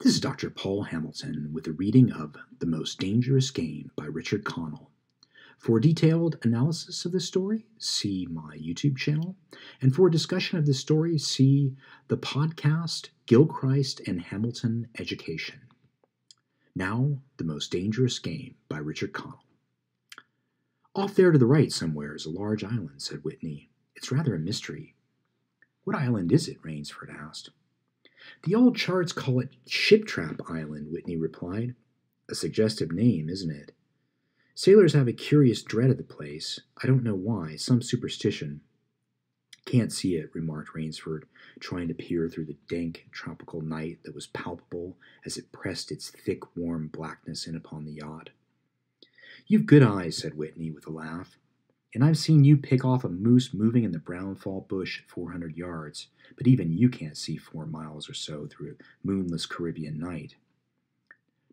This is Dr. Paul Hamilton with a reading of The Most Dangerous Game by Richard Connell. For detailed analysis of this story, see my YouTube channel. And for a discussion of this story, see the podcast Gilchrist and Hamilton Education. Now, The Most Dangerous Game by Richard Connell. Off there to the right somewhere is a large island, said Whitney. It's rather a mystery. What island is it? Rainsford asked. The old charts call it Ship Trap Island, Whitney replied. A suggestive name, isn't it? Sailors have a curious dread of the place. I don't know why, some superstition. Can't see it, remarked Rainsford, trying to peer through the dank tropical night that was palpable as it pressed its thick, warm blackness in upon the yacht. You've good eyes, said Whitney with a laugh and I've seen you pick off a moose moving in the brownfall bush 400 yards, but even you can't see four miles or so through a moonless Caribbean night.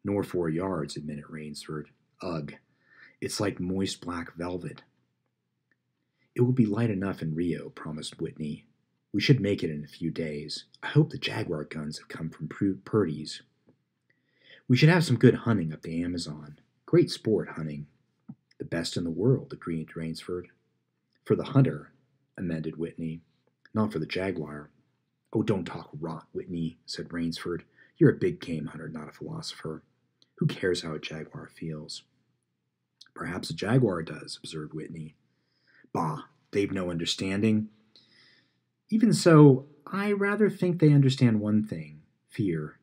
Nor four yards, admitted Rainsford. Ugh, it's like moist black velvet. It will be light enough in Rio, promised Whitney. We should make it in a few days. I hope the Jaguar guns have come from Purdey's. We should have some good hunting up the Amazon. Great sport hunting. The best in the world, agreed Rainsford. For the hunter, amended Whitney, not for the jaguar. Oh, don't talk rot, Whitney, said Rainsford. You're a big game hunter, not a philosopher. Who cares how a jaguar feels? Perhaps a jaguar does, observed Whitney. Bah, they've no understanding. Even so, I rather think they understand one thing fear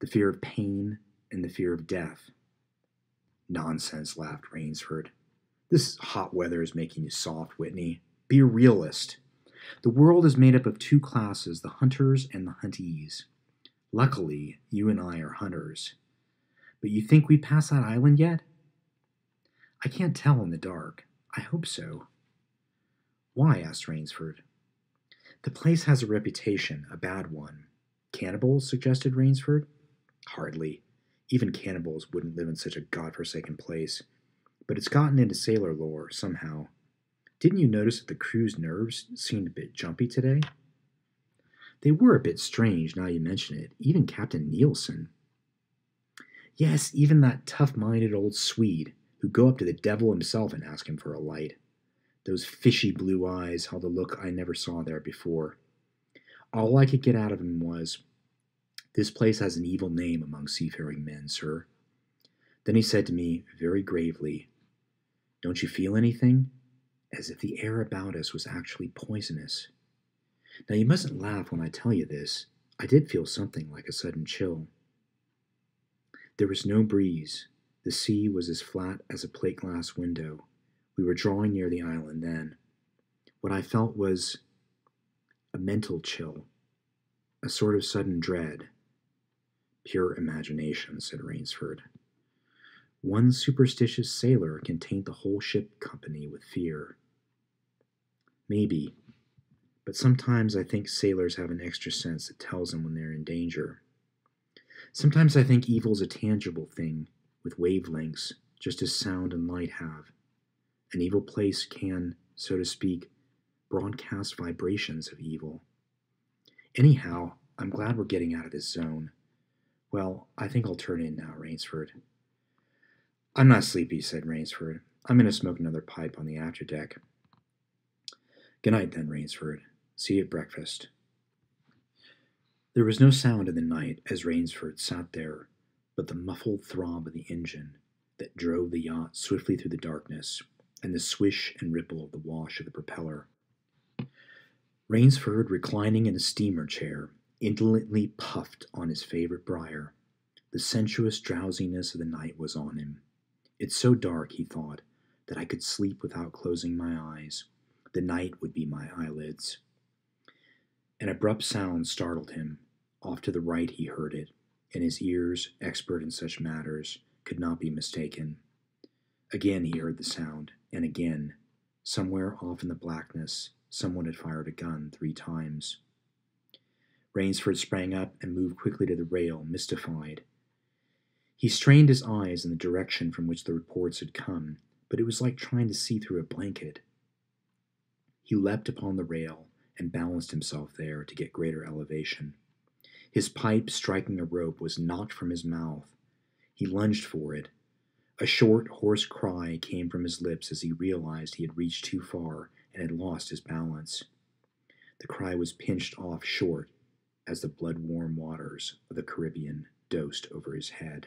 the fear of pain and the fear of death. Nonsense, laughed Rainsford. This hot weather is making you soft, Whitney. Be a realist. The world is made up of two classes, the hunters and the huntees. Luckily, you and I are hunters. But you think we passed that island yet? I can't tell in the dark. I hope so. Why? asked Rainsford. The place has a reputation, a bad one. Cannibals? suggested Rainsford. Hardly. Even cannibals wouldn't live in such a godforsaken place. But it's gotten into sailor lore, somehow. Didn't you notice that the crew's nerves seemed a bit jumpy today? They were a bit strange, now you mention it. Even Captain Nielsen. Yes, even that tough minded old Swede who'd go up to the devil himself and ask him for a light. Those fishy blue eyes held a look I never saw there before. All I could get out of him was, this place has an evil name among seafaring men, sir. Then he said to me very gravely, Don't you feel anything? As if the air about us was actually poisonous. Now you mustn't laugh when I tell you this. I did feel something like a sudden chill. There was no breeze. The sea was as flat as a plate glass window. We were drawing near the island then. What I felt was a mental chill, a sort of sudden dread. Pure imagination, said Rainsford. One superstitious sailor can taint the whole ship company with fear. Maybe, but sometimes I think sailors have an extra sense that tells them when they're in danger. Sometimes I think evil's a tangible thing with wavelengths, just as sound and light have. An evil place can, so to speak, broadcast vibrations of evil. Anyhow, I'm glad we're getting out of this zone. Well, I think I'll turn in now, Rainsford. I'm not sleepy, said Rainsford. I'm going to smoke another pipe on the after deck. Good night, then, Rainsford. See you at breakfast. There was no sound in the night as Rainsford sat there, but the muffled throb of the engine that drove the yacht swiftly through the darkness, and the swish and ripple of the wash of the propeller. Rainsford, reclining in a steamer chair, indolently puffed on his favorite briar. The sensuous drowsiness of the night was on him. It's so dark, he thought, that I could sleep without closing my eyes. The night would be my eyelids. An abrupt sound startled him. Off to the right he heard it, and his ears, expert in such matters, could not be mistaken. Again he heard the sound, and again, somewhere off in the blackness, someone had fired a gun three times. Rainsford sprang up and moved quickly to the rail, mystified. He strained his eyes in the direction from which the reports had come, but it was like trying to see through a blanket. He leapt upon the rail and balanced himself there to get greater elevation. His pipe, striking a rope, was knocked from his mouth. He lunged for it. A short, hoarse cry came from his lips as he realized he had reached too far and had lost his balance. The cry was pinched off short as the blood warm waters of the Caribbean dosed over his head.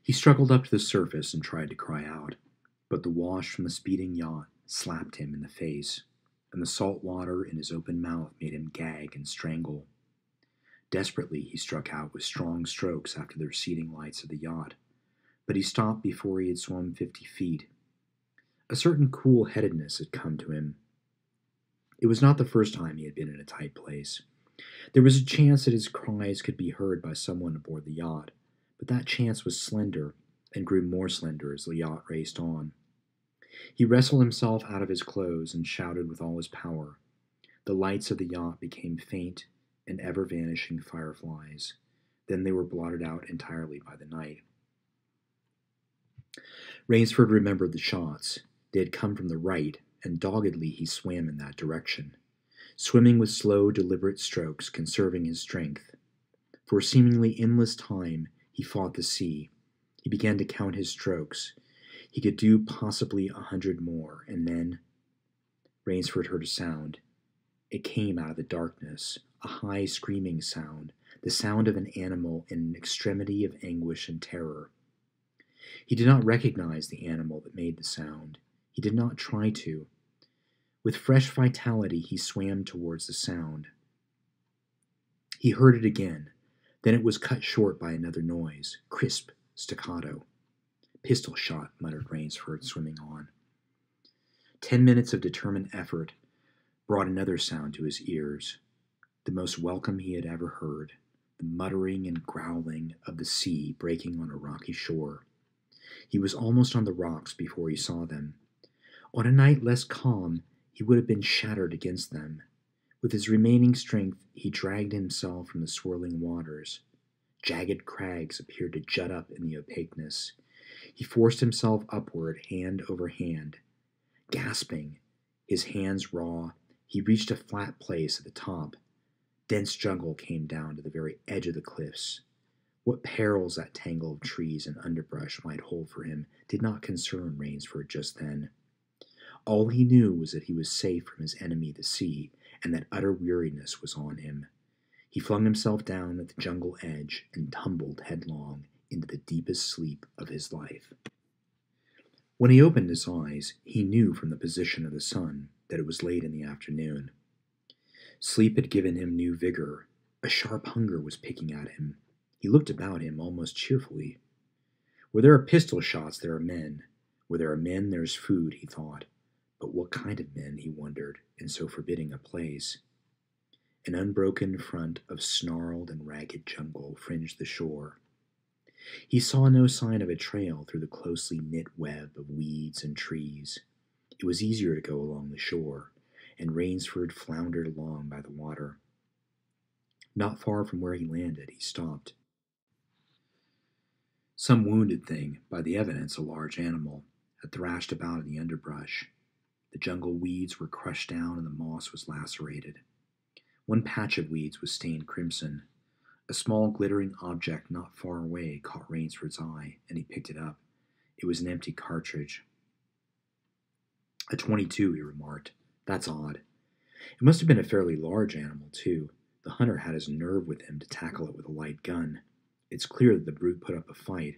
He struggled up to the surface and tried to cry out, but the wash from the speeding yacht slapped him in the face, and the salt water in his open mouth made him gag and strangle. Desperately, he struck out with strong strokes after the receding lights of the yacht, but he stopped before he had swum fifty feet. A certain cool headedness had come to him. It was not the first time he had been in a tight place. There was a chance that his cries could be heard by someone aboard the yacht, but that chance was slender and grew more slender as the yacht raced on. He wrestled himself out of his clothes and shouted with all his power. The lights of the yacht became faint and ever vanishing fireflies. Then they were blotted out entirely by the night. Rainsford remembered the shots. They had come from the right, and doggedly he swam in that direction, swimming with slow, deliberate strokes, conserving his strength. For a seemingly endless time, he fought the sea. He began to count his strokes. He could do possibly a hundred more, and then Rainsford heard a sound. It came out of the darkness, a high screaming sound, the sound of an animal in an extremity of anguish and terror. He did not recognize the animal that made the sound. He did not try to. With fresh vitality, he swam towards the sound. He heard it again. Then it was cut short by another noise, crisp, staccato. Pistol shot, muttered Rainsford, swimming on. Ten minutes of determined effort brought another sound to his ears the most welcome he had ever heard, the muttering and growling of the sea breaking on a rocky shore. He was almost on the rocks before he saw them. On a night less calm, he would have been shattered against them. With his remaining strength, he dragged himself from the swirling waters. Jagged crags appeared to jut up in the opaqueness. He forced himself upward, hand over hand. Gasping, his hands raw, he reached a flat place at the top Dense jungle came down to the very edge of the cliffs. What perils that tangle of trees and underbrush might hold for him did not concern Rainsford just then. All he knew was that he was safe from his enemy, the sea, and that utter weariness was on him. He flung himself down at the jungle edge and tumbled headlong into the deepest sleep of his life. When he opened his eyes, he knew from the position of the sun that it was late in the afternoon. Sleep had given him new vigor. A sharp hunger was picking at him. He looked about him almost cheerfully. Where there are pistol shots, there are men. Where there are men, there's food, he thought. But what kind of men, he wondered, in so forbidding a place? An unbroken front of snarled and ragged jungle fringed the shore. He saw no sign of a trail through the closely knit web of weeds and trees. It was easier to go along the shore and Rainsford floundered along by the water. Not far from where he landed, he stopped. Some wounded thing, by the evidence a large animal, had thrashed about in the underbrush. The jungle weeds were crushed down and the moss was lacerated. One patch of weeds was stained crimson. A small glittering object not far away caught Rainsford's eye, and he picked it up. It was an empty cartridge. A 22, he remarked. That's odd. It must have been a fairly large animal, too. The hunter had his nerve with him to tackle it with a light gun. It's clear that the brute put up a fight.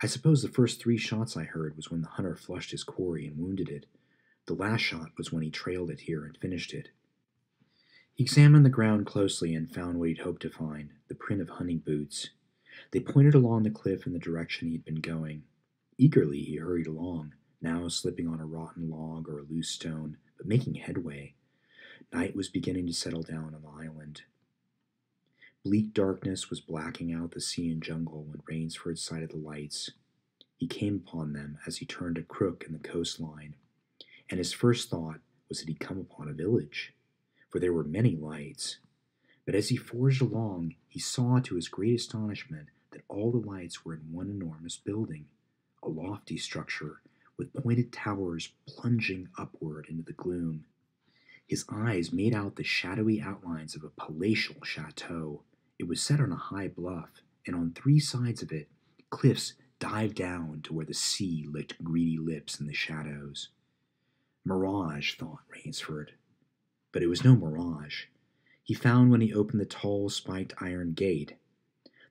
I suppose the first three shots I heard was when the hunter flushed his quarry and wounded it. The last shot was when he trailed it here and finished it. He examined the ground closely and found what he'd hoped to find the print of hunting boots. They pointed along the cliff in the direction he'd been going. Eagerly he hurried along, now slipping on a rotten log or a loose stone, but making headway. Night was beginning to settle down on the island. Bleak darkness was blacking out the sea and jungle when Rainsford sighted the lights. He came upon them as he turned a crook in the coastline, and his first thought was that he'd come upon a village, for there were many lights. But as he forged along, he saw to his great astonishment that all the lights were in one enormous building, a lofty structure with pointed towers plunging upward into the gloom. His eyes made out the shadowy outlines of a palatial chateau. It was set on a high bluff, and on three sides of it, cliffs dived down to where the sea licked greedy lips in the shadows. Mirage, thought Rainsford. But it was no mirage. He found when he opened the tall, spiked iron gate.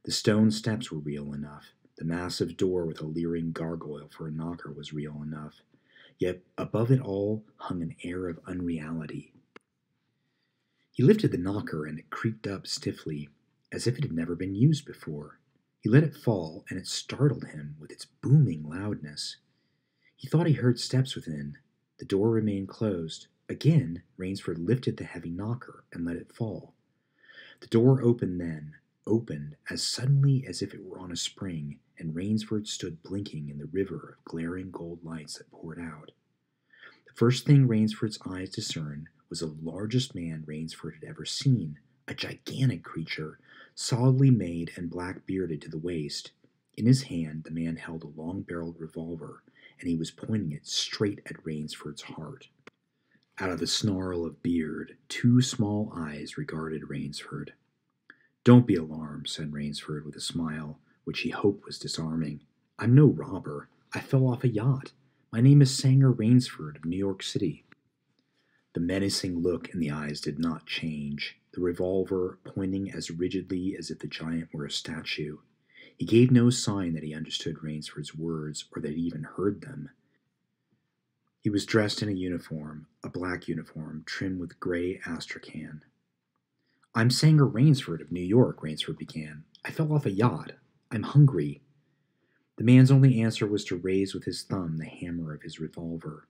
The stone steps were real enough. The massive door with a leering gargoyle for a knocker was real enough. Yet above it all hung an air of unreality. He lifted the knocker and it creaked up stiffly, as if it had never been used before. He let it fall, and it startled him with its booming loudness. He thought he heard steps within. The door remained closed. Again, Rainsford lifted the heavy knocker and let it fall. The door opened then, opened as suddenly as if it were on a spring, and Rainsford stood blinking in the river of glaring gold lights that poured out. The first thing Rainsford's eyes discerned was the largest man Rainsford had ever seen, a gigantic creature, solidly made and black bearded to the waist. In his hand, the man held a long barreled revolver, and he was pointing it straight at Rainsford's heart. Out of the snarl of beard, two small eyes regarded Rainsford. Don't be alarmed, said Rainsford with a smile, which he hoped was disarming. I'm no robber. I fell off a yacht. My name is Sanger Rainsford of New York City. The menacing look in the eyes did not change, the revolver pointing as rigidly as if the giant were a statue. He gave no sign that he understood Rainsford's words or that he even heard them. He was dressed in a uniform, a black uniform, trimmed with gray astrakhan. I'm Sanger Rainsford of New York, Rainsford began. I fell off a yacht. I'm hungry. The man's only answer was to raise with his thumb the hammer of his revolver.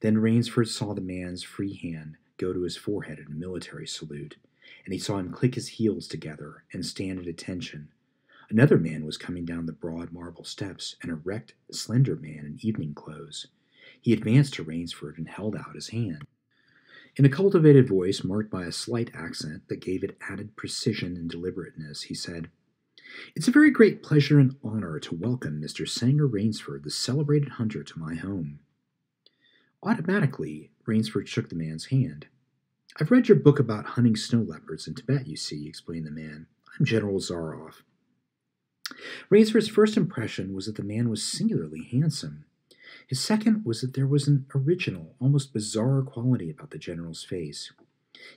Then Rainsford saw the man's free hand go to his forehead in a military salute, and he saw him click his heels together and stand at attention. Another man was coming down the broad marble steps, an erect, slender man in evening clothes. He advanced to Rainsford and held out his hand. In a cultivated voice marked by a slight accent that gave it added precision and deliberateness, he said, It's a very great pleasure and honor to welcome Mr. Sanger Rainsford, the celebrated hunter, to my home. Automatically, Rainsford shook the man's hand. I've read your book about hunting snow leopards in Tibet, you see, explained the man. I'm General Zaroff. Rainsford's first impression was that the man was singularly handsome. His second was that there was an original, almost bizarre quality about the general's face.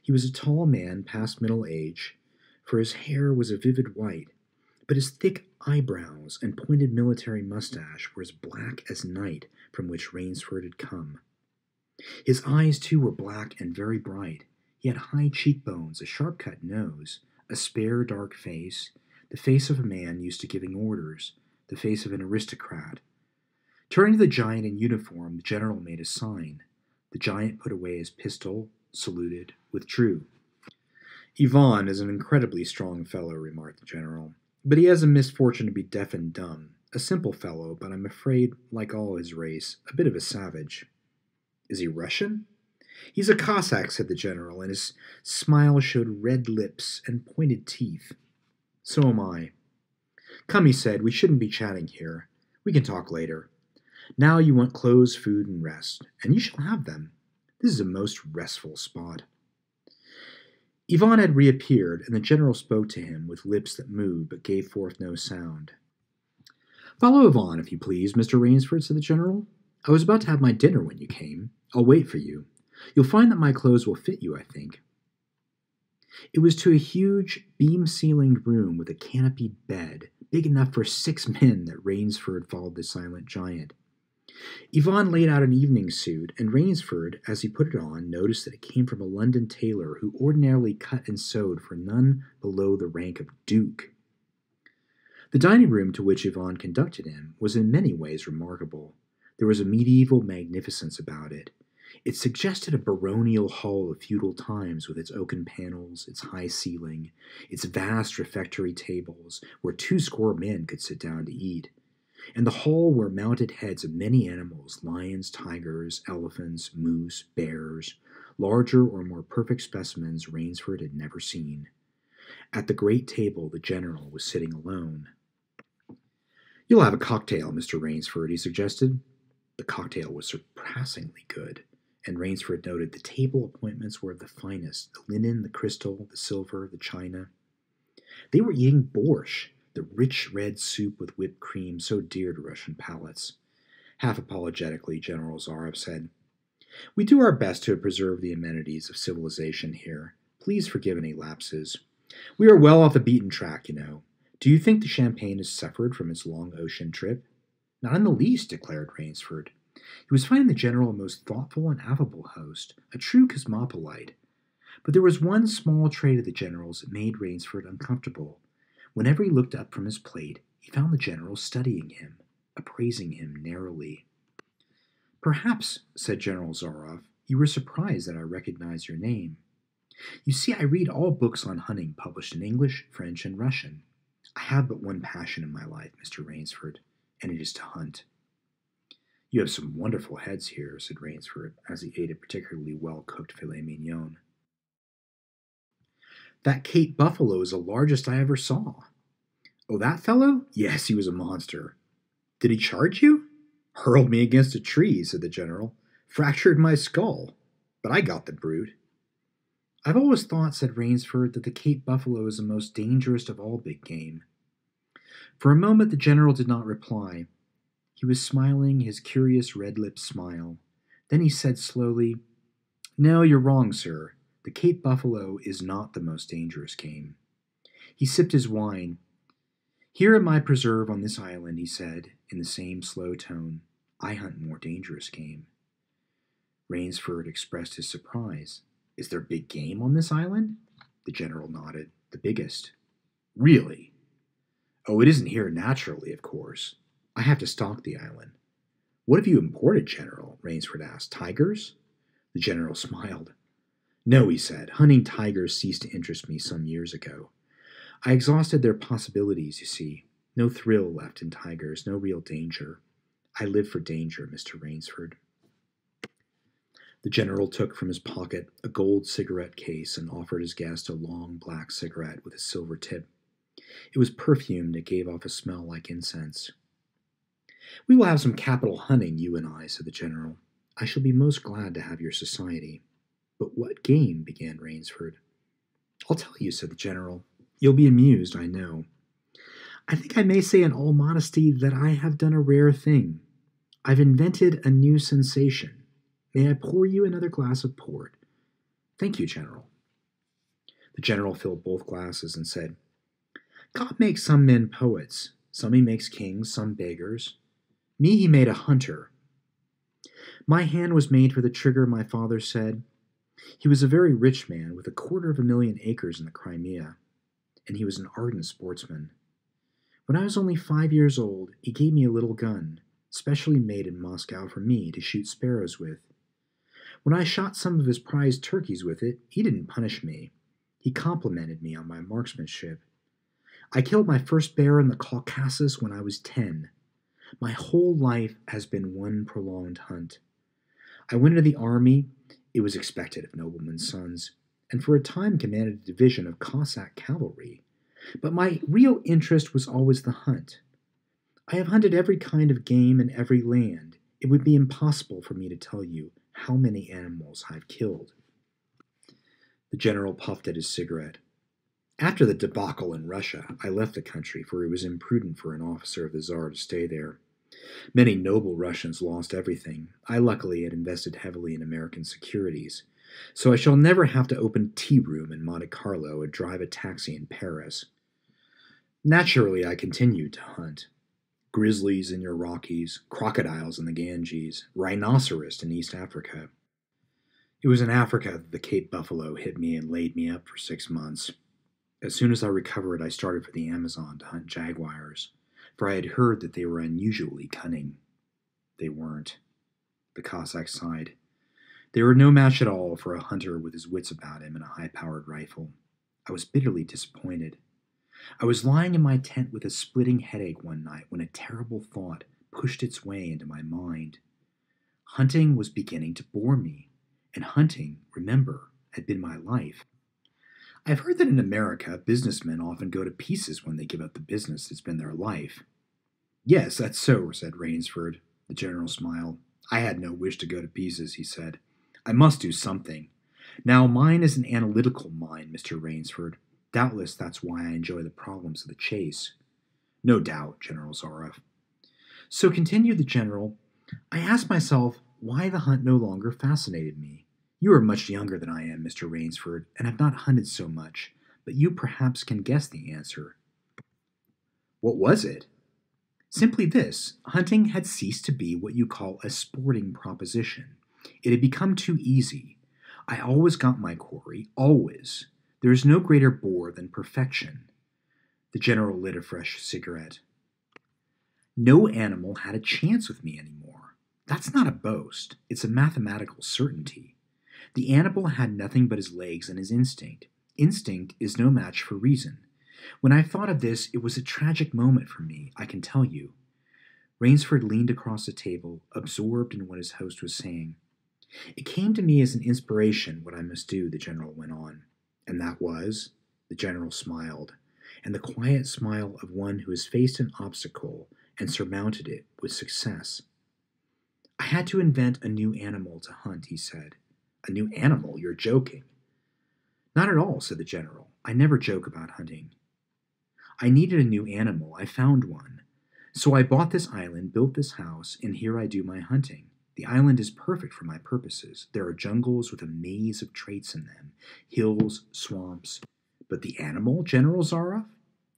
He was a tall man past middle age, for his hair was a vivid white, but his thick eyebrows and pointed military mustache were as black as night from which Rainsford had come. His eyes, too, were black and very bright. He had high cheekbones, a sharp cut nose, a spare, dark face, the face of a man used to giving orders, the face of an aristocrat, Turning to the giant in uniform, the general made a sign. The giant put away his pistol, saluted, withdrew. Ivan is an incredibly strong fellow, remarked the general, but he has a misfortune to be deaf and dumb. A simple fellow, but I'm afraid, like all his race, a bit of a savage. Is he Russian? He's a Cossack, said the general, and his smile showed red lips and pointed teeth. So am I. Come, he said, we shouldn't be chatting here. We can talk later. Now you want clothes, food, and rest, and you shall have them. This is a most restful spot. Ivan had reappeared, and the general spoke to him with lips that moved but gave forth no sound. Follow Ivan, if you please, Mr. Rainsford, said the general. I was about to have my dinner when you came. I'll wait for you. You'll find that my clothes will fit you, I think. It was to a huge, beam ceilinged room with a canopied bed, big enough for six men, that Rainsford followed the silent giant. Ivan laid out an evening suit, and Rainsford, as he put it on, noticed that it came from a London tailor who ordinarily cut and sewed for none below the rank of duke. The dining room to which Ivan conducted him was in many ways remarkable. There was a medieval magnificence about it. It suggested a baronial hall of feudal times with its oaken panels, its high ceiling, its vast refectory tables where two score men could sit down to eat. In the hall were mounted heads of many animals lions, tigers, elephants, moose, bears, larger or more perfect specimens Rainsford had never seen. At the great table, the general was sitting alone. You'll have a cocktail, Mr. Rainsford, he suggested. The cocktail was surpassingly good, and Rainsford noted the table appointments were of the finest the linen, the crystal, the silver, the china. They were eating borscht, the rich red soup with whipped cream so dear to Russian palates. Half apologetically, General Zaroff said, We do our best to preserve the amenities of civilization here. Please forgive any lapses. We are well off the beaten track, you know. Do you think the champagne has suffered from its long ocean trip? Not in the least, declared Rainsford. He was finding the general a most thoughtful and affable host, a true cosmopolite. But there was one small trait of the general's that made Rainsford uncomfortable. Whenever he looked up from his plate, he found the general studying him, appraising him narrowly. Perhaps, said General Zaroff, you were surprised that I recognized your name. You see, I read all books on hunting published in English, French, and Russian. I have but one passion in my life, Mr. Rainsford, and it is to hunt. You have some wonderful heads here, said Rainsford, as he ate a particularly well cooked filet mignon. That Cape buffalo is the largest I ever saw. Oh, that fellow? Yes, he was a monster. Did he charge you? Hurled me against a tree, said the general. Fractured my skull. But I got the brute. I've always thought, said Rainsford, that the Cape buffalo is the most dangerous of all big game. For a moment the general did not reply. He was smiling his curious red lipped smile. Then he said slowly, No, you're wrong, sir. The Cape buffalo is not the most dangerous game. He sipped his wine. Here at my preserve on this island, he said, in the same slow tone, I hunt more dangerous game. Rainsford expressed his surprise. Is there big game on this island? The general nodded. The biggest. Really? Oh, it isn't here naturally, of course. I have to stock the island. What have you imported, General? Rainsford asked. Tigers? The general smiled. No, he said, hunting tigers ceased to interest me some years ago. I exhausted their possibilities, you see. No thrill left in tigers, no real danger. I live for danger, Mr. Rainsford. The general took from his pocket a gold cigarette case and offered his guest a long black cigarette with a silver tip. It was perfumed and gave off a smell like incense. We will have some capital hunting, you and I, said the general. I shall be most glad to have your society. But what game? began Rainsford. I'll tell you, said the general. You'll be amused, I know. I think I may say in all modesty that I have done a rare thing. I've invented a new sensation. May I pour you another glass of port? Thank you, General. The general filled both glasses and said, God makes some men poets, some he makes kings, some beggars. Me he made a hunter. My hand was made for the trigger, my father said, he was a very rich man with a quarter of a million acres in the Crimea, and he was an ardent sportsman. When I was only five years old, he gave me a little gun, specially made in Moscow for me to shoot sparrows with. When I shot some of his prized turkeys with it, he didn't punish me. He complimented me on my marksmanship. I killed my first bear in the Caucasus when I was ten. My whole life has been one prolonged hunt. I went into the army it was expected of noblemen's sons, and for a time commanded a division of Cossack cavalry. But my real interest was always the hunt. I have hunted every kind of game in every land. It would be impossible for me to tell you how many animals I've killed. The general puffed at his cigarette. After the debacle in Russia, I left the country, for it was imprudent for an officer of the Tsar to stay there. Many noble Russians lost everything. I luckily had invested heavily in American securities, so I shall never have to open a tea room in Monte Carlo or drive a taxi in Paris. Naturally, I continued to hunt. Grizzlies in your Rockies, crocodiles in the Ganges, rhinoceros in East Africa. It was in Africa that the Cape buffalo hit me and laid me up for six months. As soon as I recovered, I started for the Amazon to hunt jaguars for I had heard that they were unusually cunning. They weren't. The Cossack sighed. They were no match at all for a hunter with his wits about him and a high powered rifle. I was bitterly disappointed. I was lying in my tent with a splitting headache one night when a terrible thought pushed its way into my mind. Hunting was beginning to bore me, and hunting, remember, had been my life. I've heard that in America, businessmen often go to pieces when they give up the business that's been their life. Yes, that's so, said Rainsford. The general smiled. I had no wish to go to pieces, he said. I must do something. Now, mine is an analytical mind, Mr. Rainsford. Doubtless that's why I enjoy the problems of the chase. No doubt, General Zaroff. So, continued the General, I asked myself why the hunt no longer fascinated me. You are much younger than I am, Mr. Rainsford, and have not hunted so much, but you perhaps can guess the answer. What was it? Simply this hunting had ceased to be what you call a sporting proposition. It had become too easy. I always got my quarry, always. There is no greater bore than perfection. The general lit a fresh cigarette. No animal had a chance with me anymore. That's not a boast, it's a mathematical certainty. The animal had nothing but his legs and his instinct. Instinct is no match for reason. When I thought of this, it was a tragic moment for me, I can tell you. Rainsford leaned across the table, absorbed in what his host was saying. It came to me as an inspiration what I must do, the general went on. And that was? The general smiled, and the quiet smile of one who has faced an obstacle and surmounted it with success. I had to invent a new animal to hunt, he said. A new animal? You're joking. Not at all, said the general. I never joke about hunting. I needed a new animal. I found one. So I bought this island, built this house, and here I do my hunting. The island is perfect for my purposes. There are jungles with a maze of traits in them, hills, swamps. But the animal, General Zaroff?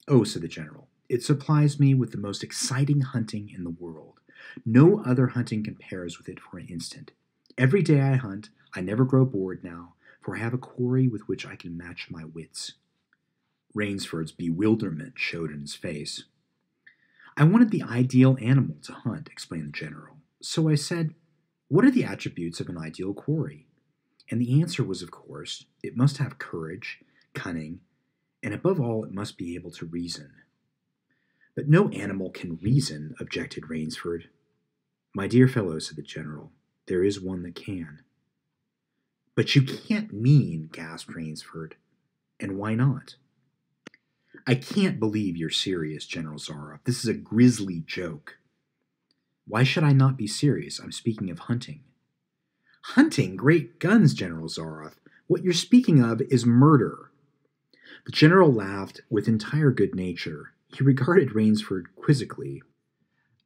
Oh, said the general, it supplies me with the most exciting hunting in the world. No other hunting compares with it for an instant. Every day I hunt, I never grow bored now, for I have a quarry with which I can match my wits. Rainsford's bewilderment showed in his face. I wanted the ideal animal to hunt, explained the general. So I said, What are the attributes of an ideal quarry? And the answer was, of course, it must have courage, cunning, and above all, it must be able to reason. But no animal can reason, objected Rainsford. My dear fellow, said the general, there is one that can. But you can't mean, gasped Rainsford. And why not? I can't believe you're serious, General Zaroff. This is a grisly joke. Why should I not be serious? I'm speaking of hunting. Hunting? Great guns, General Zaroff. What you're speaking of is murder. The general laughed with entire good nature. He regarded Rainsford quizzically.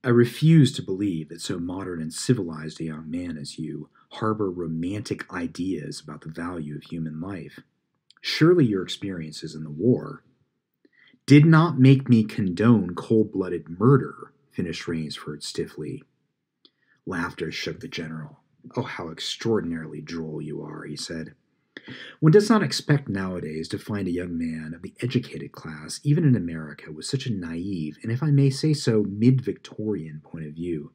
I refuse to believe that so modern and civilized a young man as you harbor romantic ideas about the value of human life. Surely your experiences in the war did not make me condone cold blooded murder, finished Rainsford stiffly. Laughter shook the general. Oh, how extraordinarily droll you are, he said. One does not expect nowadays to find a young man of the educated class, even in America, with such a naive, and if I may say so, mid Victorian point of view.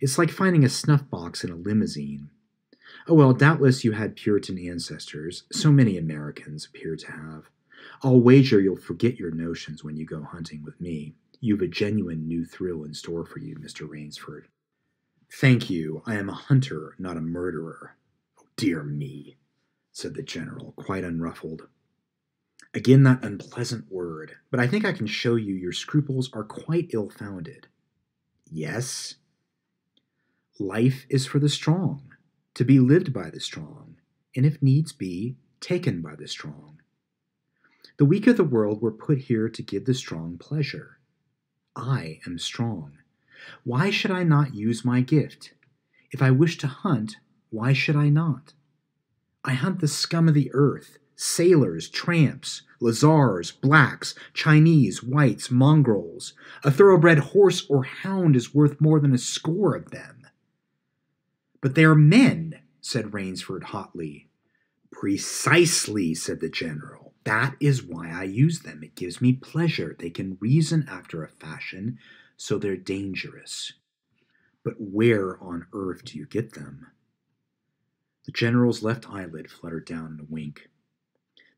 It's like finding a snuff box in a limousine. Oh, well, doubtless you had Puritan ancestors. So many Americans appear to have. I'll wager you'll forget your notions when you go hunting with me. You've a genuine new thrill in store for you, Mr. Rainsford. Thank you. I am a hunter, not a murderer. Oh, dear me, said the general, quite unruffled. Again, that unpleasant word, but I think I can show you your scruples are quite ill founded. Yes? Life is for the strong, to be lived by the strong, and if needs be, taken by the strong. The weak of the world were put here to give the strong pleasure. I am strong. Why should I not use my gift? If I wish to hunt, why should I not? I hunt the scum of the earth sailors, tramps, lascars, blacks, Chinese, whites, mongrels. A thoroughbred horse or hound is worth more than a score of them. But they are men, said Rainsford hotly. Precisely, said the general. That is why I use them. It gives me pleasure. They can reason after a fashion, so they're dangerous. But where on earth do you get them? The general's left eyelid fluttered down in a wink.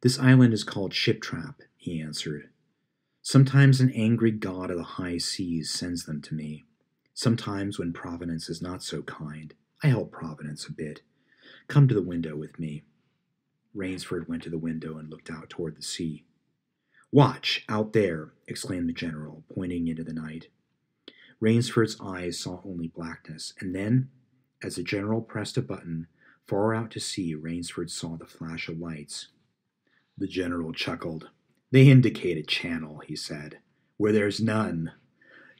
This island is called Shiptrap, he answered. Sometimes an angry god of the high seas sends them to me. Sometimes, when Providence is not so kind, I help Providence a bit. Come to the window with me. Rainsford went to the window and looked out toward the sea. Watch, out there, exclaimed the general, pointing into the night. Rainsford's eyes saw only blackness, and then, as the general pressed a button, Far out to sea, Rainsford saw the flash of lights. The general chuckled. They indicate a channel, he said, where there's none.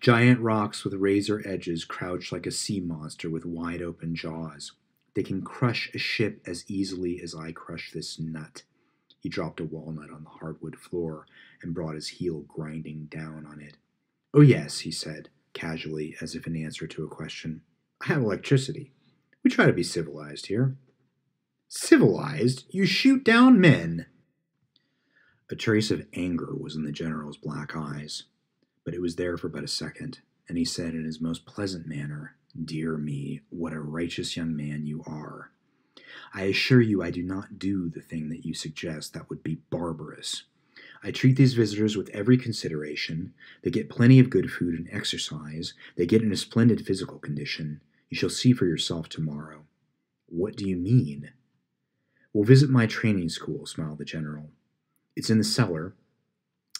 Giant rocks with razor edges crouch like a sea monster with wide open jaws. They can crush a ship as easily as I crush this nut. He dropped a walnut on the hardwood floor and brought his heel grinding down on it. Oh, yes, he said, casually, as if in answer to a question. I have electricity. We try to be civilized here. Civilized? You shoot down men! A trace of anger was in the general's black eyes but it was there for but a second, and he said in his most pleasant manner, Dear me, what a righteous young man you are. I assure you I do not do the thing that you suggest. That would be barbarous. I treat these visitors with every consideration. They get plenty of good food and exercise. They get in a splendid physical condition. You shall see for yourself tomorrow. What do you mean? We'll visit my training school, smiled the general. It's in the cellar,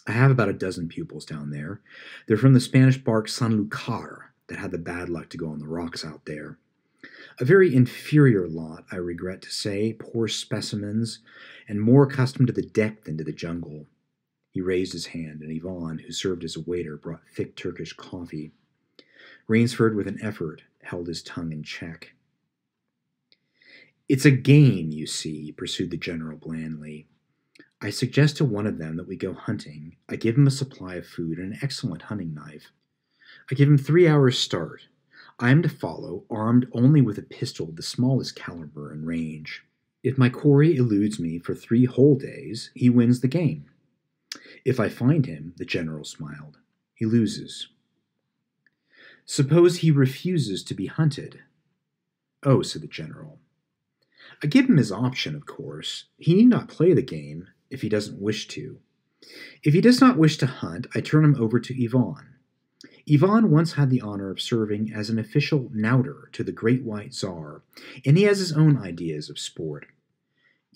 I have about a dozen pupils down there. They're from the Spanish bark San Lucar that had the bad luck to go on the rocks out there. A very inferior lot, I regret to say, poor specimens, and more accustomed to the deck than to the jungle. He raised his hand, and Ivan, who served as a waiter, brought thick Turkish coffee. Rainsford, with an effort, held his tongue in check. It's a game, you see, pursued the general blandly. I suggest to one of them that we go hunting. I give him a supply of food and an excellent hunting knife. I give him three hours' start. I am to follow, armed only with a pistol of the smallest caliber and range. If my quarry eludes me for three whole days, he wins the game. If I find him, the general smiled, he loses. Suppose he refuses to be hunted. Oh, said the general. I give him his option, of course. He need not play the game, if he doesn't wish to. If he does not wish to hunt, I turn him over to Ivan. Ivan once had the honor of serving as an official knouter to the great white czar, and he has his own ideas of sport.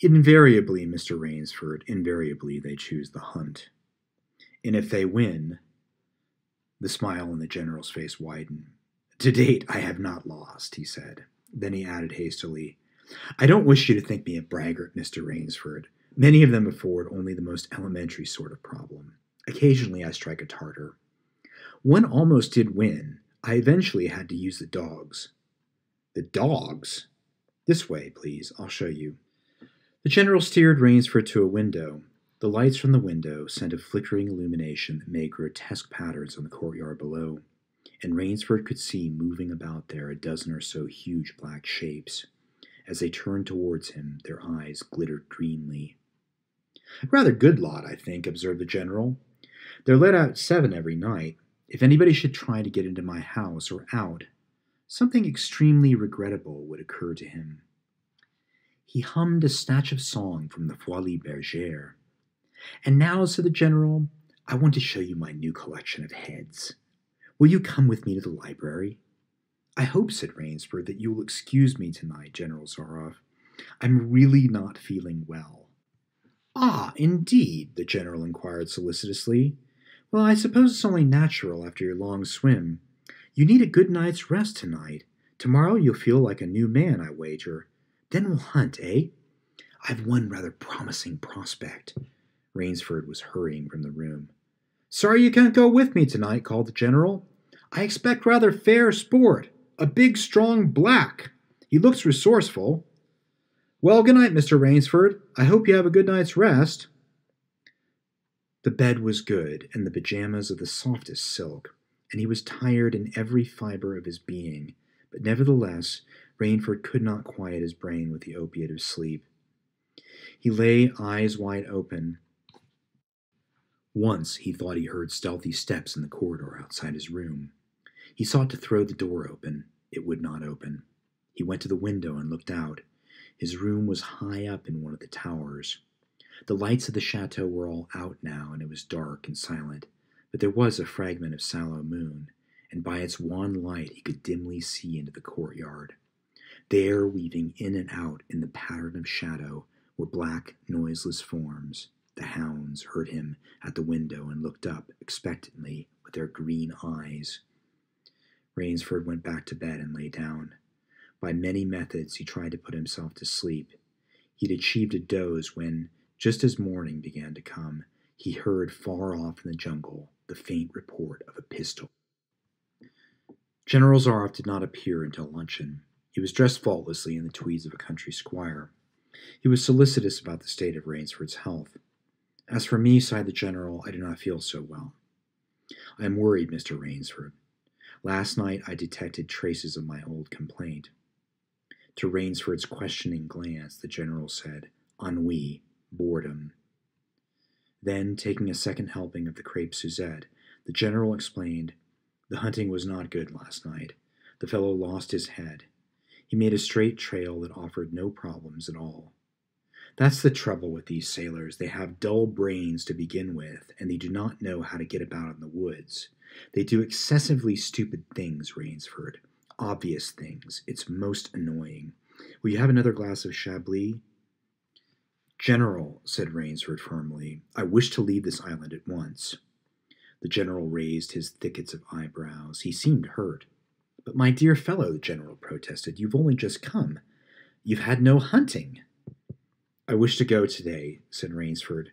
Invariably, Mr. Rainsford, invariably they choose the hunt. And if they win, the smile on the general's face widened. To date, I have not lost, he said. Then he added hastily, I don't wish you to think me a braggart, Mr. Rainsford. Many of them afford only the most elementary sort of problem. Occasionally I strike a tartar. One almost did win. I eventually had to use the dogs. The dogs? This way, please. I'll show you. The general steered Rainsford to a window. The lights from the window sent a flickering illumination that made grotesque patterns on the courtyard below, and Rainsford could see moving about there a dozen or so huge black shapes. As they turned towards him, their eyes glittered greenly. Rather good lot, I think, observed the general. They're let out seven every night. If anybody should try to get into my house or out, something extremely regrettable would occur to him. He hummed a snatch of song from the Folies Bergère. And now, said the general, I want to show you my new collection of heads. Will you come with me to the library? I hope, said Rainsford, that you will excuse me tonight, General Zaroff. I'm really not feeling well. Ah, indeed, the general inquired solicitously. Well, I suppose it's only natural after your long swim. You need a good night's rest tonight. Tomorrow you'll feel like a new man, I wager. Then we'll hunt, eh? I've one rather promising prospect. Rainsford was hurrying from the room. Sorry you can't go with me tonight, called the general. I expect rather fair sport. A big, strong black. He looks resourceful. Well, good night, Mr. Rainsford. I hope you have a good night's rest. The bed was good, and the pajamas of the softest silk, and he was tired in every fiber of his being, but nevertheless, Rainsford could not quiet his brain with the opiate of sleep. He lay eyes wide open. Once he thought he heard stealthy steps in the corridor outside his room. He sought to throw the door open. It would not open. He went to the window and looked out. His room was high up in one of the towers. The lights of the chateau were all out now, and it was dark and silent, but there was a fragment of sallow moon, and by its wan light he could dimly see into the courtyard. There, weaving in and out in the pattern of shadow, were black, noiseless forms. The hounds heard him at the window and looked up expectantly with their green eyes. Rainsford went back to bed and lay down. By many methods he tried to put himself to sleep. He'd achieved a doze when, just as morning began to come, he heard far off in the jungle the faint report of a pistol. General Zaroff did not appear until luncheon. He was dressed faultlessly in the tweeds of a country squire. He was solicitous about the state of Rainsford's health. As for me, sighed the general, I do not feel so well. I am worried, Mr. Rainsford. Last night I detected traces of my old complaint. To Rainsford's questioning glance, the general said, Ennui, boredom. Then, taking a second helping of the crepe Suzette, the general explained, The hunting was not good last night. The fellow lost his head. He made a straight trail that offered no problems at all. That's the trouble with these sailors. They have dull brains to begin with, and they do not know how to get about in the woods. They do excessively stupid things, Rainsford. Obvious things. It's most annoying. Will you have another glass of Chablis? General, said Rainsford firmly, I wish to leave this island at once. The general raised his thickets of eyebrows. He seemed hurt. But my dear fellow, the general protested, you've only just come. You've had no hunting. I wish to go today, said Rainsford.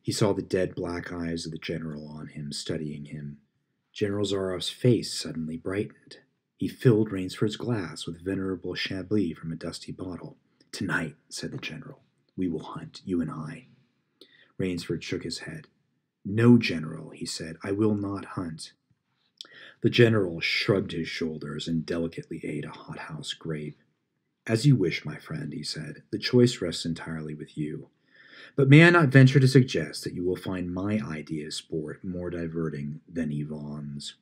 He saw the dead black eyes of the general on him, studying him. General Zaroff's face suddenly brightened. He filled Rainsford's glass with venerable Chablis from a dusty bottle. Tonight, said the general, we will hunt, you and I. Rainsford shook his head. No, General, he said, I will not hunt. The general shrugged his shoulders and delicately ate a hothouse grape. As you wish, my friend, he said. The choice rests entirely with you. But may I not venture to suggest that you will find my idea of sport more diverting than Ivan's?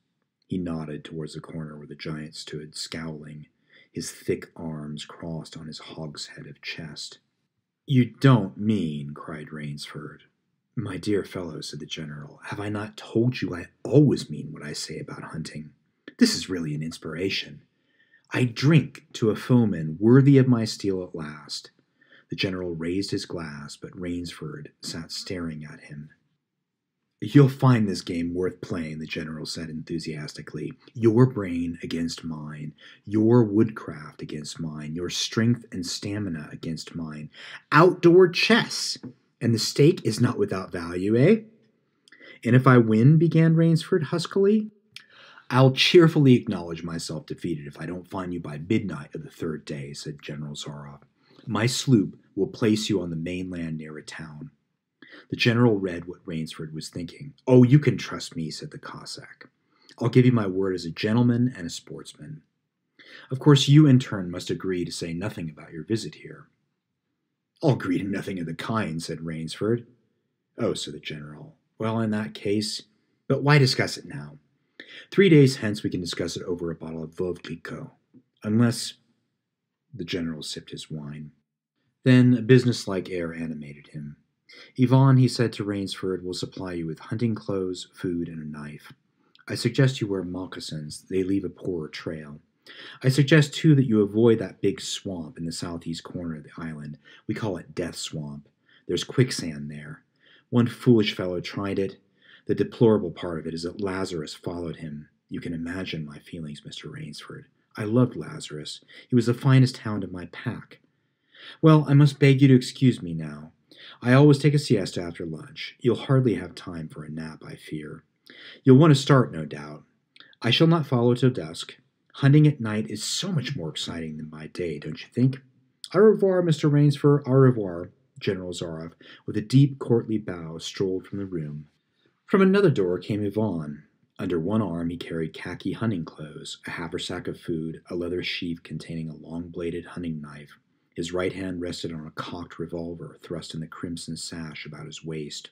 He nodded towards the corner where the giant stood, scowling, his thick arms crossed on his hogshead of chest. You don't mean, cried Rainsford. My dear fellow, said the general, have I not told you I always mean what I say about hunting? This is really an inspiration. I drink to a foeman worthy of my steel at last. The general raised his glass, but Rainsford sat staring at him. You'll find this game worth playing, the general said enthusiastically. Your brain against mine, your woodcraft against mine, your strength and stamina against mine. Outdoor chess! And the stake is not without value, eh? And if I win, began Rainsford huskily, I'll cheerfully acknowledge myself defeated if I don't find you by midnight of the third day, said General Zaroff. My sloop will place you on the mainland near a town. The general read what Rainsford was thinking. Oh, you can trust me, said the Cossack. I'll give you my word as a gentleman and a sportsman. Of course, you in turn must agree to say nothing about your visit here. I'll agree to nothing of the kind, said Rainsford. Oh, said the general. Well, in that case, but why discuss it now? Three days hence we can discuss it over a bottle of Veuve Clicquot. Unless. The general sipped his wine. Then a businesslike air animated him. Ivan, he said to Rainsford, will supply you with hunting clothes, food, and a knife. I suggest you wear moccasins, they leave a poorer trail. I suggest, too, that you avoid that big swamp in the southeast corner of the island. We call it Death Swamp. There's quicksand there. One foolish fellow tried it. The deplorable part of it is that Lazarus followed him. You can imagine my feelings, Mr. Rainsford. I loved Lazarus. He was the finest hound of my pack. Well, I must beg you to excuse me now. I always take a siesta after lunch. You'll hardly have time for a nap, I fear. You'll want to start, no doubt. I shall not follow till dusk. Hunting at night is so much more exciting than by day, don't you think? Au revoir, Mr. Rainsford. Au revoir. General Zaroff, with a deep courtly bow, strolled from the room. From another door came Ivan. Under one arm he carried khaki hunting clothes, a haversack of food, a leather sheath containing a long bladed hunting knife. His right hand rested on a cocked revolver thrust in the crimson sash about his waist.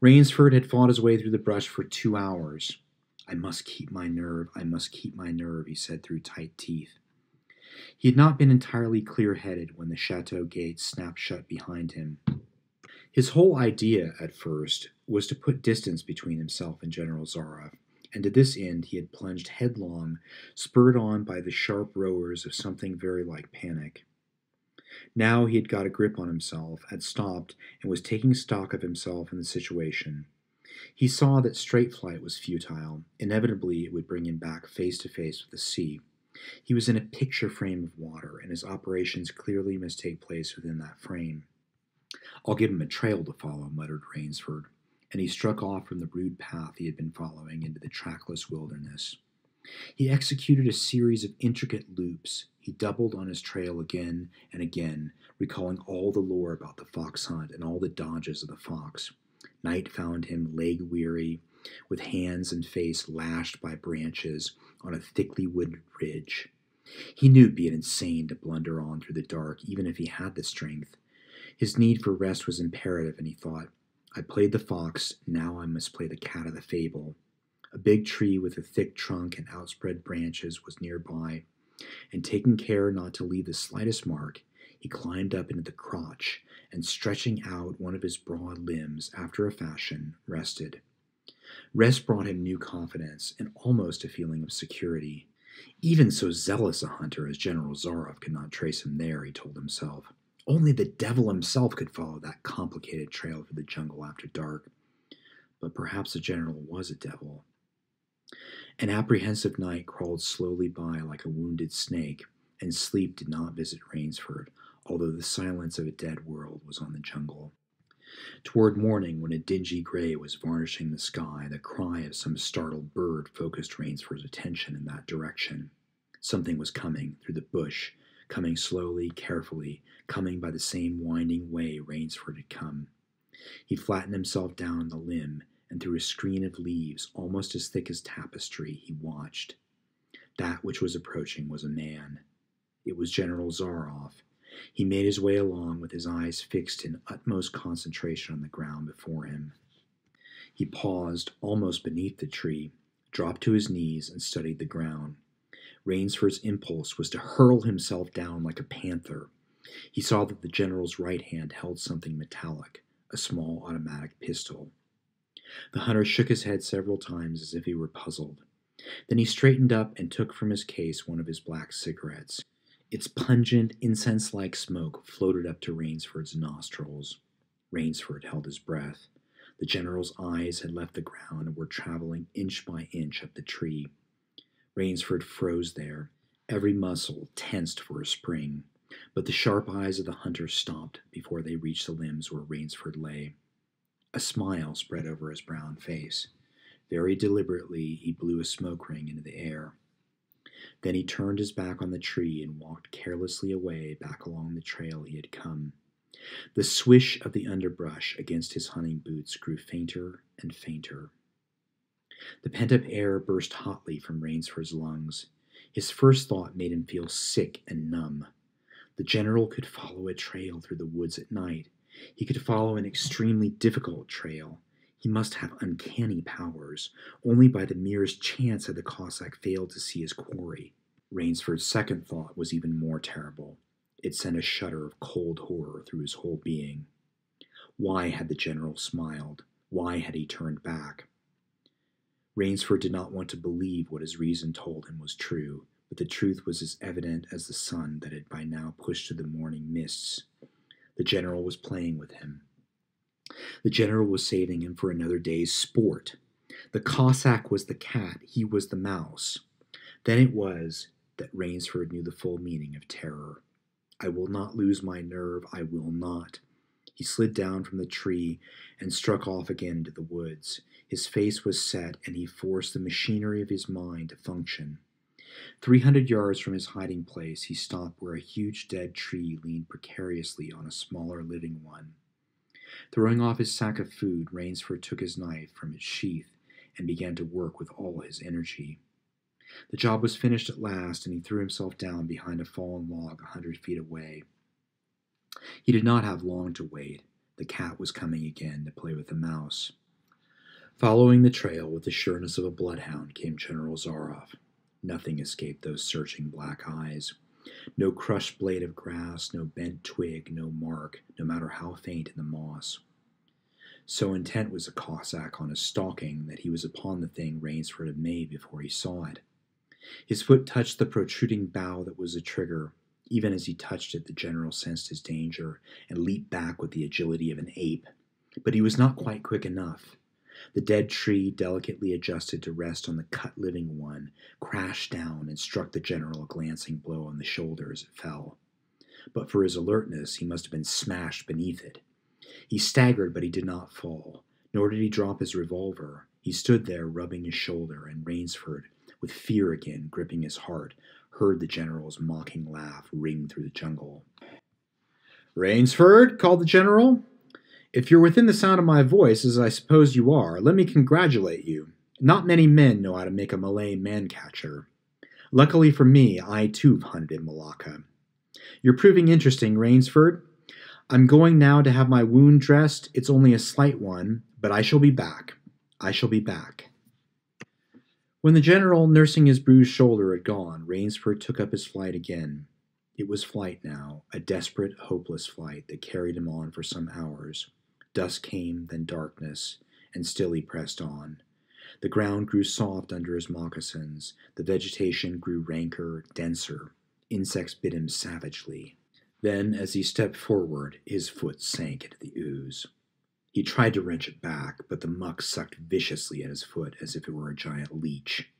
Rainsford had fought his way through the brush for two hours. I must keep my nerve, I must keep my nerve, he said through tight teeth. He had not been entirely clear headed when the chateau gates snapped shut behind him. His whole idea, at first, was to put distance between himself and General Zaroff, and to this end he had plunged headlong, spurred on by the sharp rowels of something very like panic. Now he had got a grip on himself, had stopped, and was taking stock of himself and the situation. He saw that straight flight was futile. Inevitably, it would bring him back face to face with the sea. He was in a picture frame of water, and his operations clearly must take place within that frame. I'll give him a trail to follow, muttered Rainsford, and he struck off from the rude path he had been following into the trackless wilderness. He executed a series of intricate loops. He doubled on his trail again and again, recalling all the lore about the fox hunt and all the dodges of the fox. Night found him leg weary, with hands and face lashed by branches on a thickly wooded ridge. He knew it'd be insane to blunder on through the dark, even if he had the strength. His need for rest was imperative, and he thought, I played the fox, now I must play the cat of the fable. A big tree with a thick trunk and outspread branches was nearby, and taking care not to leave the slightest mark, he climbed up into the crotch and, stretching out one of his broad limbs after a fashion, rested. Rest brought him new confidence and almost a feeling of security. Even so zealous a hunter as General Zaroff could not trace him there, he told himself. Only the devil himself could follow that complicated trail through the jungle after dark. But perhaps the general was a devil. An apprehensive night crawled slowly by like a wounded snake, and sleep did not visit Rainsford, although the silence of a dead world was on the jungle. Toward morning, when a dingy gray was varnishing the sky, the cry of some startled bird focused Rainsford's attention in that direction. Something was coming through the bush, coming slowly, carefully, coming by the same winding way Rainsford had come. He flattened himself down on the limb, and through a screen of leaves almost as thick as tapestry, he watched. That which was approaching was a man. It was General Zaroff, he made his way along with his eyes fixed in utmost concentration on the ground before him. He paused almost beneath the tree, dropped to his knees, and studied the ground. Rainsford's impulse was to hurl himself down like a panther. He saw that the general's right hand held something metallic, a small automatic pistol. The hunter shook his head several times as if he were puzzled. Then he straightened up and took from his case one of his black cigarettes. Its pungent, incense like smoke floated up to Rainsford's nostrils. Rainsford held his breath. The general's eyes had left the ground and were traveling inch by inch up the tree. Rainsford froze there, every muscle tensed for a spring, but the sharp eyes of the hunter stopped before they reached the limbs where Rainsford lay. A smile spread over his brown face. Very deliberately, he blew a smoke ring into the air. Then he turned his back on the tree and walked carelessly away back along the trail he had come. The swish of the underbrush against his hunting boots grew fainter and fainter. The pent up air burst hotly from Rainsford's lungs. His first thought made him feel sick and numb. The general could follow a trail through the woods at night. He could follow an extremely difficult trail, he must have uncanny powers. Only by the merest chance had the Cossack failed to see his quarry. Rainsford's second thought was even more terrible. It sent a shudder of cold horror through his whole being. Why had the general smiled? Why had he turned back? Rainsford did not want to believe what his reason told him was true, but the truth was as evident as the sun that had by now pushed through the morning mists. The general was playing with him. The general was saving him for another day's sport. The Cossack was the cat, he was the mouse. Then it was that Rainsford knew the full meaning of terror. I will not lose my nerve, I will not. He slid down from the tree and struck off again into the woods. His face was set, and he forced the machinery of his mind to function. Three hundred yards from his hiding place, he stopped where a huge dead tree leaned precariously on a smaller living one. Throwing off his sack of food, Rainsford took his knife from its sheath and began to work with all his energy. The job was finished at last, and he threw himself down behind a fallen log a hundred feet away. He did not have long to wait. The cat was coming again to play with the mouse. Following the trail with the sureness of a bloodhound came General Zaroff. Nothing escaped those searching black eyes. No crushed blade of grass, no bent twig, no mark, no matter how faint in the moss. So intent was the Cossack on his stalking that he was upon the thing Rainsford had made before he saw it. His foot touched the protruding bough that was the trigger. Even as he touched it, the general sensed his danger and leaped back with the agility of an ape. But he was not quite quick enough. The dead tree, delicately adjusted to rest on the cut living one, crashed down and struck the general a glancing blow on the shoulder as it fell. But for his alertness, he must have been smashed beneath it. He staggered, but he did not fall, nor did he drop his revolver. He stood there, rubbing his shoulder, and Rainsford, with fear again gripping his heart, heard the general's mocking laugh ring through the jungle. Rainsford, called the general, if you're within the sound of my voice, as I suppose you are, let me congratulate you. Not many men know how to make a Malay man catcher. Luckily for me, I too have hunted in Malacca. You're proving interesting, Rainsford. I'm going now to have my wound dressed. It's only a slight one, but I shall be back. I shall be back. When the general, nursing his bruised shoulder, had gone, Rainsford took up his flight again. It was flight now, a desperate, hopeless flight that carried him on for some hours. Dusk came, then darkness, and still he pressed on. The ground grew soft under his moccasins. The vegetation grew ranker, denser. Insects bit him savagely. Then, as he stepped forward, his foot sank into the ooze. He tried to wrench it back, but the muck sucked viciously at his foot as if it were a giant leech.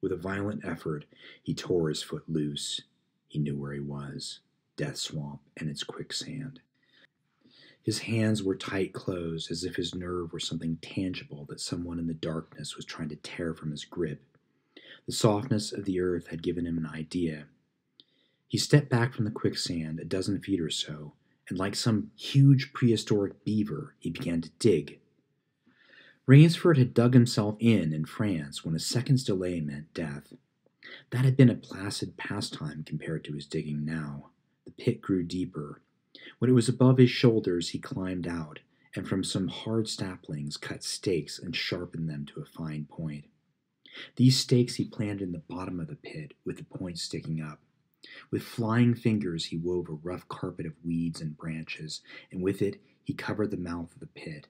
With a violent effort, he tore his foot loose. He knew where he was Death Swamp and its quicksand. His hands were tight closed, as if his nerve were something tangible that someone in the darkness was trying to tear from his grip. The softness of the earth had given him an idea. He stepped back from the quicksand a dozen feet or so, and like some huge prehistoric beaver, he began to dig. Rainsford had dug himself in in France when a second's delay meant death. That had been a placid pastime compared to his digging now. The pit grew deeper, when it was above his shoulders, he climbed out, and from some hard saplings cut stakes and sharpened them to a fine point. These stakes he planted in the bottom of the pit, with the points sticking up. With flying fingers, he wove a rough carpet of weeds and branches, and with it he covered the mouth of the pit.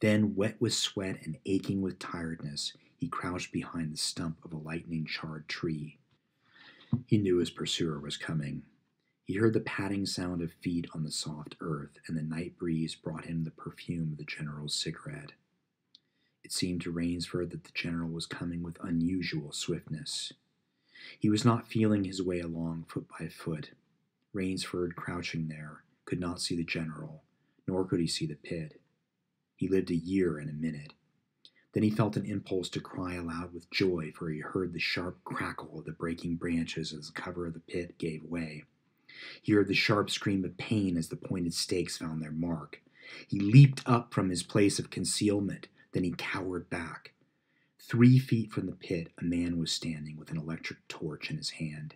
Then, wet with sweat and aching with tiredness, he crouched behind the stump of a lightning charred tree. He knew his pursuer was coming. He heard the padding sound of feet on the soft earth, and the night breeze brought him the perfume of the general's cigarette. It seemed to Rainsford that the general was coming with unusual swiftness. He was not feeling his way along foot by foot. Rainsford, crouching there, could not see the general, nor could he see the pit. He lived a year and a minute. Then he felt an impulse to cry aloud with joy, for he heard the sharp crackle of the breaking branches as the cover of the pit gave way. He heard the sharp scream of pain as the pointed stakes found their mark. He leaped up from his place of concealment, then he cowered back. Three feet from the pit, a man was standing with an electric torch in his hand.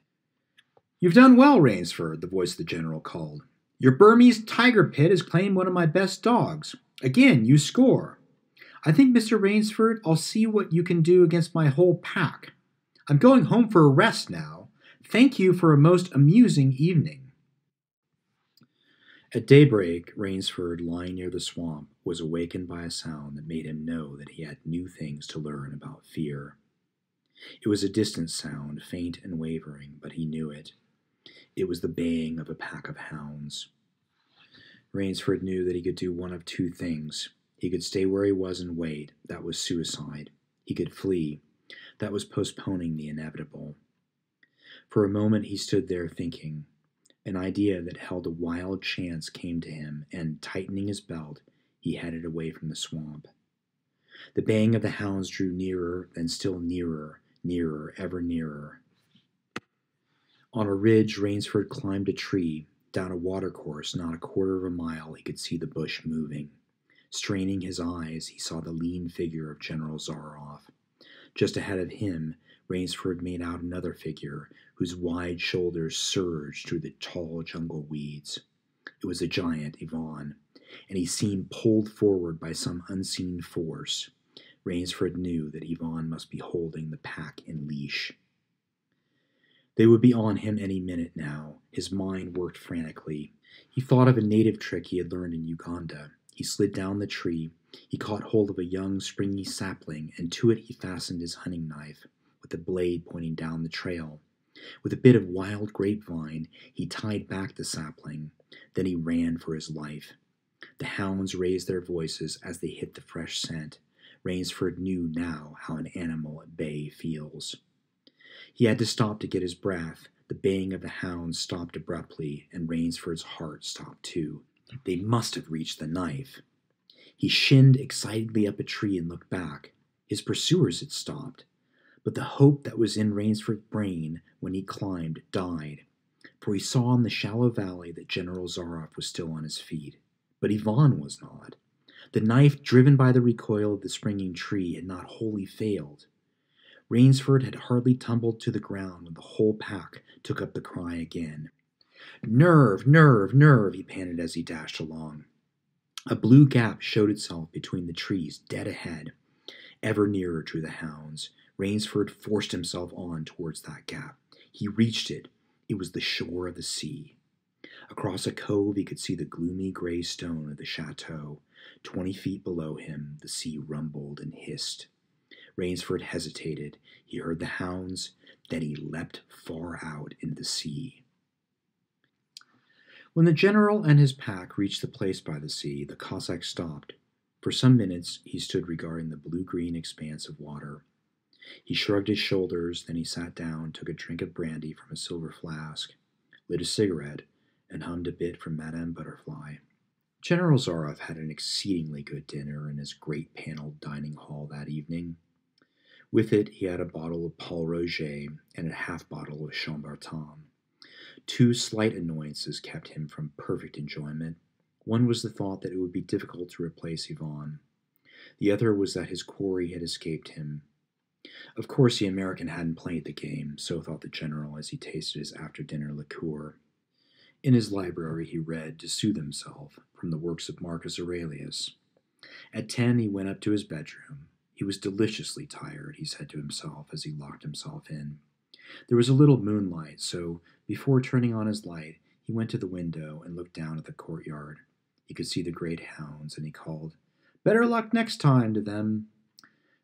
You've done well, Rainsford, the voice of the general called. Your Burmese tiger pit has claimed one of my best dogs. Again, you score. I think, Mr. Rainsford, I'll see what you can do against my whole pack. I'm going home for a rest now. Thank you for a most amusing evening. At daybreak, Rainsford, lying near the swamp, was awakened by a sound that made him know that he had new things to learn about fear. It was a distant sound, faint and wavering, but he knew it. It was the baying of a pack of hounds. Rainsford knew that he could do one of two things. He could stay where he was and wait. That was suicide. He could flee. That was postponing the inevitable. For a moment he stood there thinking. An idea that held a wild chance came to him, and, tightening his belt, he headed away from the swamp. The baying of the hounds drew nearer, then still nearer, nearer, ever nearer. On a ridge, Rainsford climbed a tree. Down a watercourse, not a quarter of a mile, he could see the bush moving. Straining his eyes, he saw the lean figure of General Zaroff. Just ahead of him, Rainsford made out another figure whose wide shoulders surged through the tall jungle weeds. It was a giant, Ivan, and he seemed pulled forward by some unseen force. Rainsford knew that Ivan must be holding the pack in leash. They would be on him any minute now. His mind worked frantically. He thought of a native trick he had learned in Uganda. He slid down the tree. He caught hold of a young, springy sapling, and to it he fastened his hunting knife with the blade pointing down the trail. With a bit of wild grapevine, he tied back the sapling. Then he ran for his life. The hounds raised their voices as they hit the fresh scent. Rainsford knew now how an animal at bay feels. He had to stop to get his breath. The baying of the hounds stopped abruptly, and Rainsford's heart stopped too. They must have reached the knife. He shinned excitedly up a tree and looked back. His pursuers had stopped, but the hope that was in Rainsford's brain when he climbed died, for he saw in the shallow valley that General Zaroff was still on his feet. But Ivan was not. The knife, driven by the recoil of the springing tree, had not wholly failed. Rainsford had hardly tumbled to the ground when the whole pack took up the cry again. Nerve, nerve, nerve, he panted as he dashed along. A blue gap showed itself between the trees dead ahead. Ever nearer to the hounds, Rainsford forced himself on towards that gap. He reached it. It was the shore of the sea. Across a cove, he could see the gloomy gray stone of the chateau. Twenty feet below him, the sea rumbled and hissed. Rainsford hesitated. He heard the hounds, then he leapt far out into the sea. When the general and his pack reached the place by the sea, the Cossack stopped. For some minutes he stood regarding the blue green expanse of water. He shrugged his shoulders, then he sat down, took a drink of brandy from a silver flask, lit a cigarette, and hummed a bit from Madame Butterfly. General Zaroff had an exceedingly good dinner in his great paneled dining hall that evening. With it, he had a bottle of Pol Roger and a half bottle of Chambertin. Two slight annoyances kept him from perfect enjoyment. One was the thought that it would be difficult to replace Ivan. The other was that his quarry had escaped him. Of course, the American hadn't played the game, so thought the general as he tasted his after dinner liqueur. In his library, he read, to soothe himself, from the works of Marcus Aurelius. At ten, he went up to his bedroom. He was deliciously tired, he said to himself as he locked himself in. There was a little moonlight, so before turning on his light, he went to the window and looked down at the courtyard. He could see the great hounds, and he called, Better luck next time to them.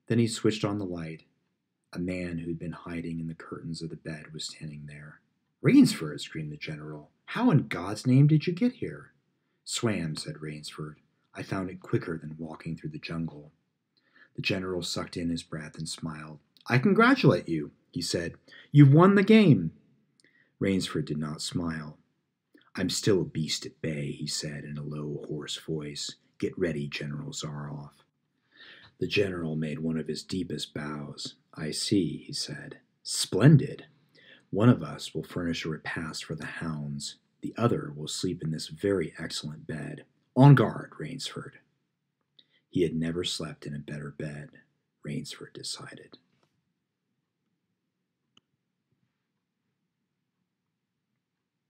Then he switched on the light. A man who had been hiding in the curtains of the bed was standing there. Rainsford, screamed the general. How in God's name did you get here? Swam, said Rainsford. I found it quicker than walking through the jungle. The general sucked in his breath and smiled. I congratulate you, he said. You've won the game. Rainsford did not smile. I'm still a beast at bay, he said in a low, hoarse voice. Get ready, General Zaroff. The general made one of his deepest bows. I see, he said. Splendid. One of us will furnish a repast for the hounds. The other will sleep in this very excellent bed. On guard, Rainsford. He had never slept in a better bed, Rainsford decided.